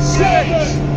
seis.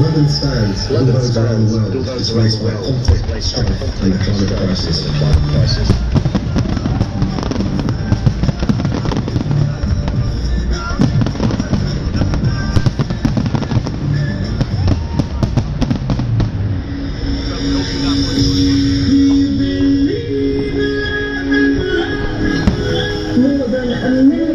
London stands, London all roads around stands, the all world, roads is around raised the by conflict, strife, and the climate crisis. and climate crisis.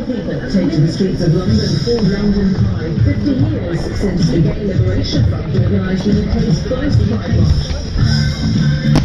People have taken the streets of London for London Pride. 50 years since the Gay Liberation Front organised the first Pride March.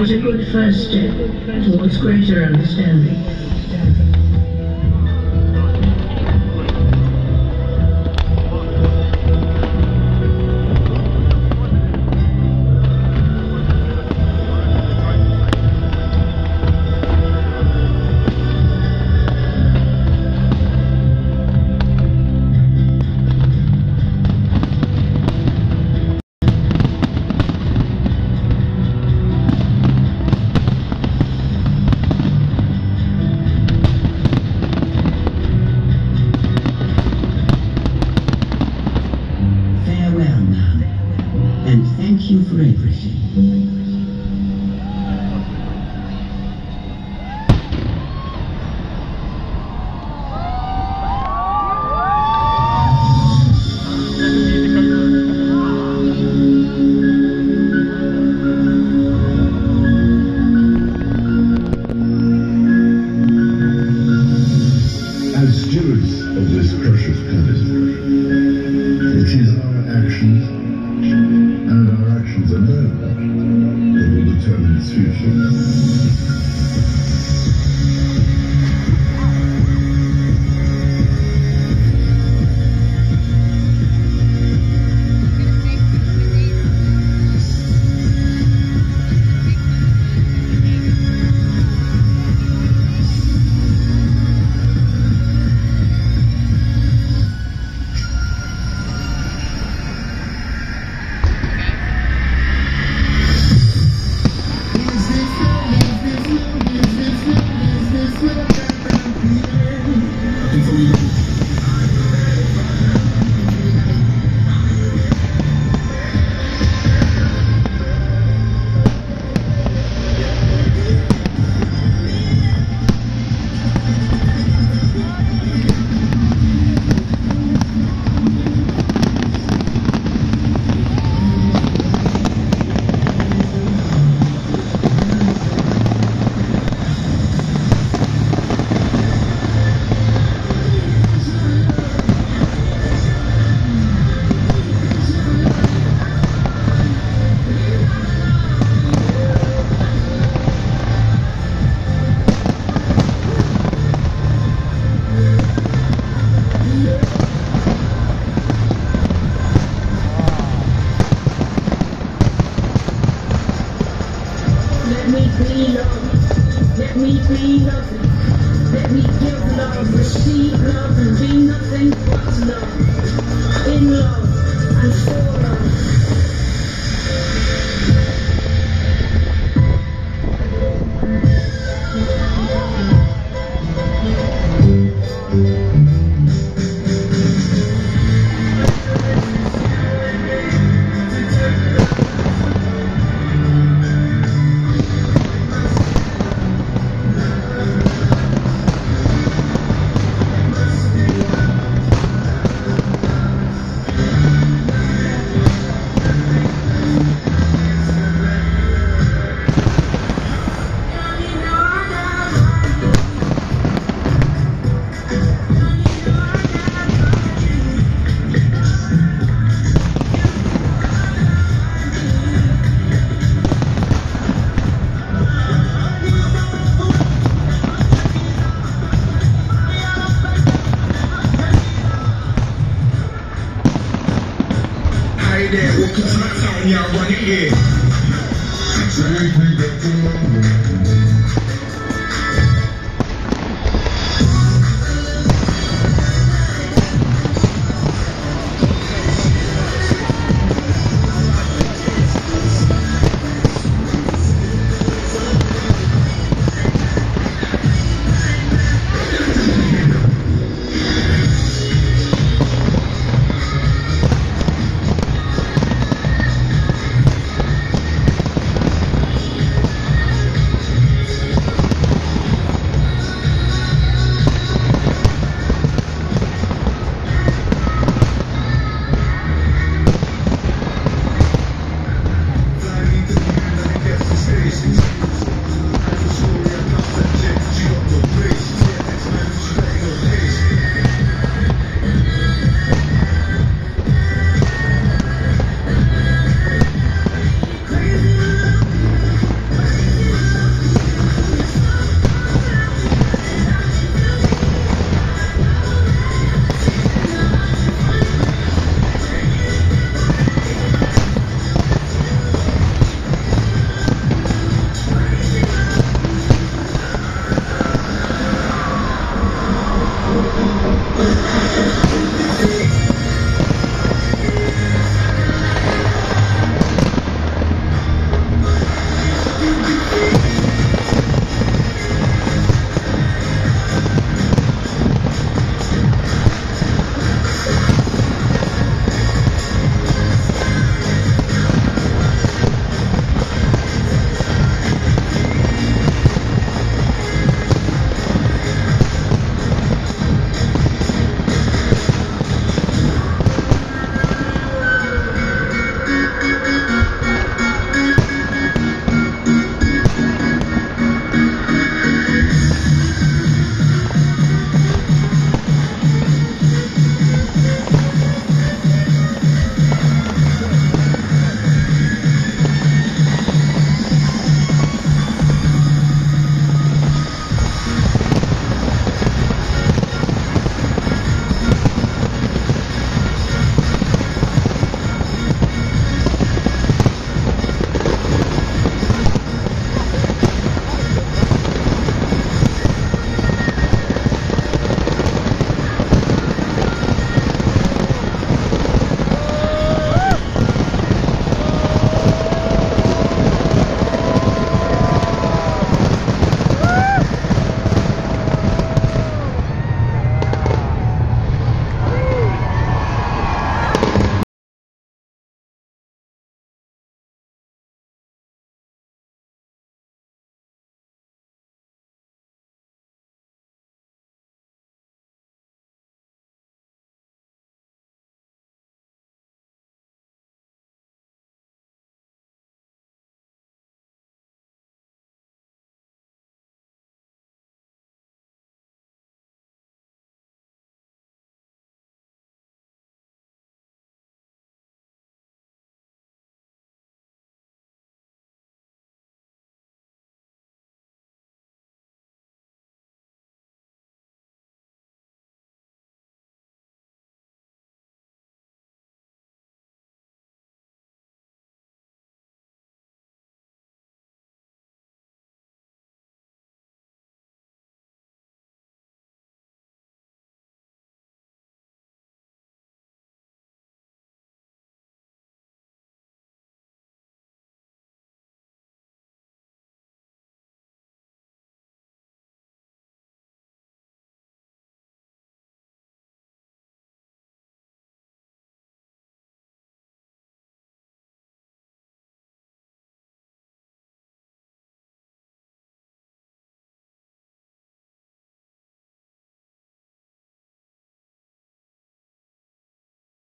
was a good first step towards greater understanding. 수 유. y'all running, yeah.